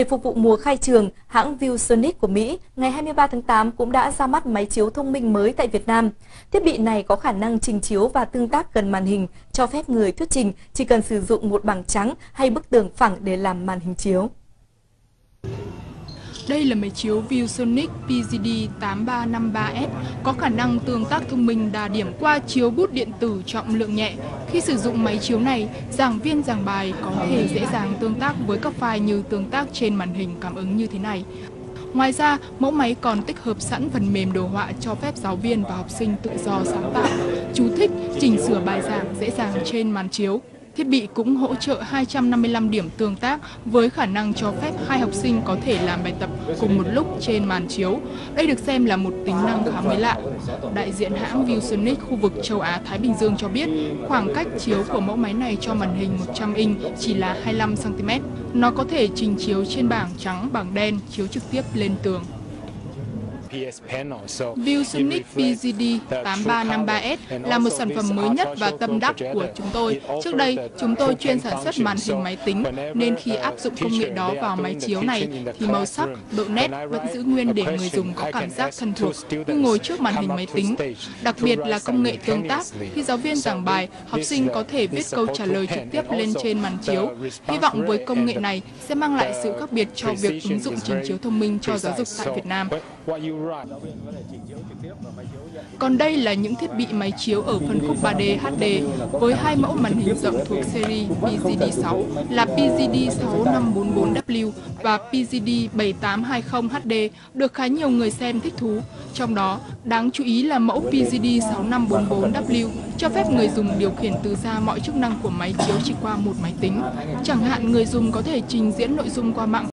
Để phục vụ mùa khai trường, hãng ViewSonic của Mỹ ngày 23 tháng 8 cũng đã ra mắt máy chiếu thông minh mới tại Việt Nam. Thiết bị này có khả năng trình chiếu và tương tác gần màn hình, cho phép người thuyết trình chỉ cần sử dụng một bảng trắng hay bức tường phẳng để làm màn hình chiếu. Đây là máy chiếu ViewSonic PZD8353S có khả năng tương tác thông minh đa điểm qua chiếu bút điện tử trọng lượng nhẹ. Khi sử dụng máy chiếu này, giảng viên giảng bài có thể dễ dàng tương tác với các file như tương tác trên màn hình cảm ứng như thế này. Ngoài ra, mẫu máy còn tích hợp sẵn phần mềm đồ họa cho phép giáo viên và học sinh tự do sáng tạo, chú thích, chỉnh sửa bài giảng dễ dàng trên màn chiếu. Thiết bị cũng hỗ trợ 255 điểm tương tác với khả năng cho phép hai học sinh có thể làm bài tập cùng một lúc trên màn chiếu. Đây được xem là một tính năng khá mới lạ. Đại diện hãng ViewSonic khu vực châu Á-Thái Bình Dương cho biết khoảng cách chiếu của mẫu máy này cho màn hình 100 inch chỉ là 25cm. Nó có thể trình chiếu trên bảng trắng, bảng đen, chiếu trực tiếp lên tường. ViewSonic PZD8353S là một sản phẩm mới nhất và tâm đắc của chúng tôi. Trước đây, chúng tôi chuyên sản xuất màn hình máy tính, nên khi áp dụng công nghệ đó vào máy chiếu này, thì màu sắc, độ nét vẫn giữ nguyên để người dùng có cảm giác thân thuộc như ngồi trước màn hình máy tính. Đặc biệt là công nghệ tương tác, khi giáo viên giảng bài, học sinh có thể viết câu trả lời trực tiếp lên trên màn chiếu. Hy vọng với công nghệ này sẽ mang lại sự khác biệt cho việc ứng dụng trình chiếu thông minh cho giáo dục tại Việt Nam. Còn đây là những thiết bị máy chiếu ở phân khúc 3D HD với hai mẫu màn hình rộng thuộc series PZD6 là PZD6544W và PZD7820HD được khá nhiều người xem thích thú. Trong đó, đáng chú ý là mẫu PZD6544W cho phép người dùng điều khiển từ xa mọi chức năng của máy chiếu chỉ qua một máy tính. Chẳng hạn người dùng có thể trình diễn nội dung qua mạng